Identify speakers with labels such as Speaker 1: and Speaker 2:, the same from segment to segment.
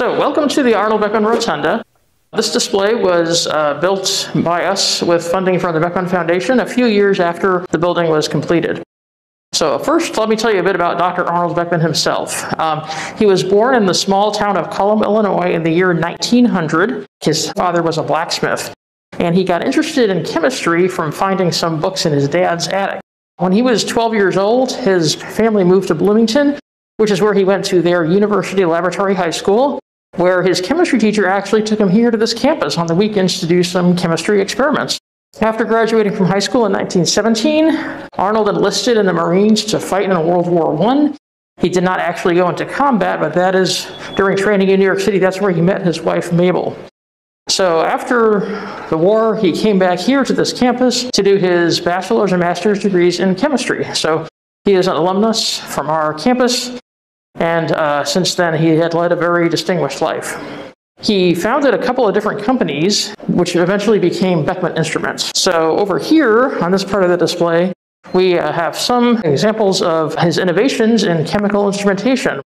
Speaker 1: So, welcome to the Arnold Beckman Rotunda. This display was uh, built by us with funding from the Beckman Foundation a few years after the building was completed. So, first, let me tell you a bit about Dr. Arnold Beckman himself. Um, he was born in the small town of Cullom, Illinois in the year 1900. His father was a blacksmith, and he got interested in chemistry from finding some books in his dad's attic. When he was 12 years old, his family moved to Bloomington, which is where he went to their University Laboratory High School, where his chemistry teacher actually took him here to this campus on the weekends to do some chemistry experiments. After graduating from high school in 1917, Arnold enlisted in the Marines to fight in World War I. He did not actually go into combat, but that is during training in New York City, that's where he met his wife Mabel. So after the war, he came back here to this campus to do his bachelor's and master's degrees in chemistry. So he is an alumnus from our campus, and uh, since then he had led a very distinguished life. He founded a couple of different companies, which eventually became Beckman Instruments. So over here on this part of the display, we uh, have some examples of his innovations in chemical instrumentation.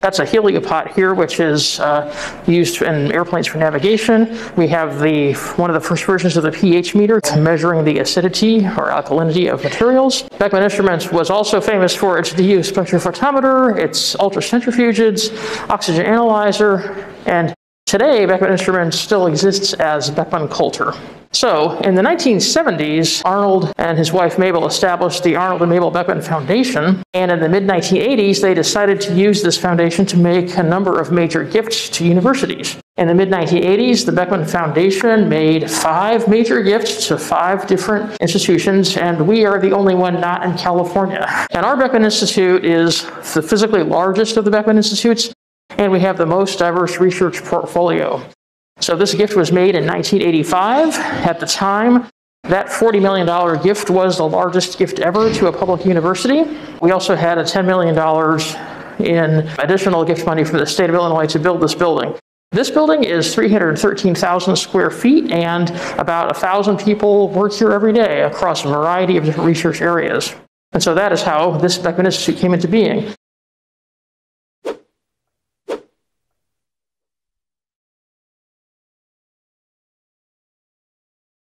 Speaker 1: That's a Helipot here, which is uh, used in airplanes for navigation. We have the one of the first versions of the pH meter measuring the acidity or alkalinity of materials. Beckman Instruments was also famous for its DU spectrophotometer, its ultracentrifuges, oxygen analyzer, and today Beckman Instruments still exists as Beckman Coulter. So, in the 1970s, Arnold and his wife Mabel established the Arnold and Mabel Beckman Foundation, and in the mid 1980s, they decided to use this foundation to make a number of major gifts to universities. In the mid 1980s, the Beckman Foundation made five major gifts to five different institutions, and we are the only one not in California. And our Beckman Institute is the physically largest of the Beckman Institutes, and we have the most diverse research portfolio. So this gift was made in 1985. At the time, that $40 million gift was the largest gift ever to a public university. We also had a $10 million in additional gift money from the state of Illinois to build this building. This building is 313,000 square feet, and about 1,000 people work here every day across a variety of different research areas. And so that is how this Beckman Institute came into being.